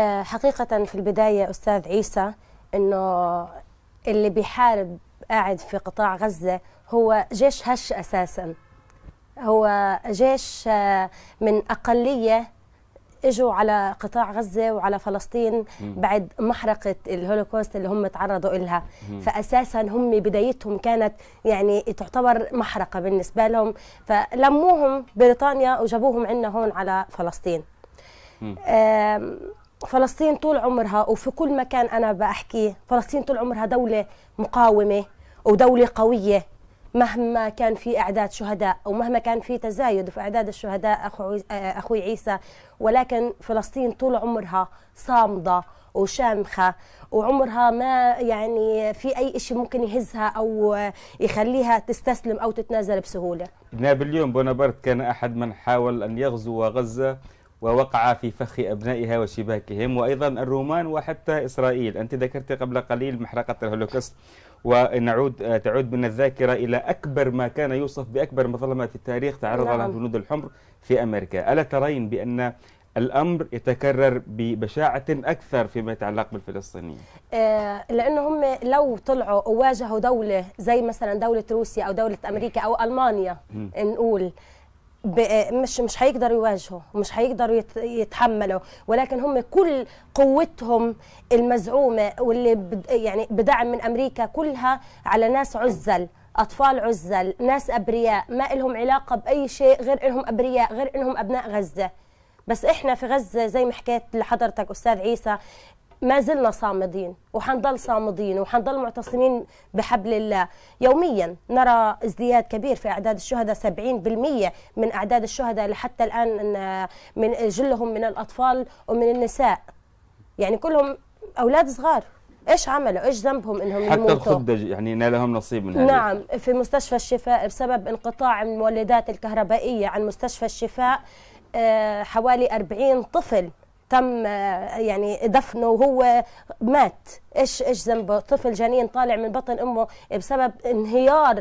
حقيقة في البداية أستاذ عيسى أنه اللي بيحارب قاعد في قطاع غزة هو جيش هش أساسا. هو جيش من أقلية إجوا على قطاع غزة وعلى فلسطين بعد محرقة الهولوكوست اللي هم تعرضوا لها فاساسا هم بدايتهم كانت يعني تعتبر محرقة بالنسبة لهم. فلموهم بريطانيا وجابوهم عندنا هون على فلسطين. فلسطين طول عمرها وفي كل مكان أنا بحكي فلسطين طول عمرها دولة مقاومة ودولة قوية مهما كان في إعداد شهداء ومهما كان في تزايد في إعداد الشهداء أخوي أخوي عيسى ولكن فلسطين طول عمرها صامدة وشامخة وعمرها ما يعني في أي شيء ممكن يهزها أو يخليها تستسلم أو تتنازل بسهولة. نابليون بونابرت كان أحد من حاول أن يغزو غزة ووقع في فخ أبنائها وشباكهم وأيضا الرومان وحتى إسرائيل أنت ذكرت قبل قليل محرقة الهولوكوست ونعود تعود من الذاكرة إلى أكبر ما كان يوصف بأكبر مظلمة في التاريخ تعرض نعم. لها الجنود الحمر في أمريكا ألا ترين بأن الأمر يتكرر ببشاعة أكثر فيما يتعلق بالفلسطينيين. آه لأنه هم لو طلعوا وواجهوا دولة زي مثلا دولة روسيا أو دولة أمريكا أو ألمانيا م. نقول مش مش هيقدروا يواجهوا مش هيقدروا يتحملوا. ولكن هم كل قوتهم المزعومة واللي يعني بدعم من أمريكا كلها على ناس عزل أطفال عزل ناس أبرياء. ما لهم علاقة بأي شيء غير انهم أبرياء غير انهم أبناء غزة. بس إحنا في غزة زي ما حكيت لحضرتك أستاذ عيسى ما زلنا صامدين وحنضل صامدين وحنضل معتصمين بحبل الله. يوميا نرى ازدياد كبير في أعداد الشهداء 70% من أعداد الشهداء لحتى الآن من جلهم من الأطفال ومن النساء. يعني كلهم أولاد صغار. إيش عملوا؟ إيش ذنبهم إنهم حتى يموتوا؟ الخدج يعني نالهم نصيب من هذا نعم في مستشفى الشفاء بسبب انقطاع المولدات الكهربائية. عن مستشفى الشفاء حوالي 40 طفل تم يعني دفنه وهو مات. إيش إيش ذنبه؟ طفل جنين طالع من بطن أمه بسبب انهيار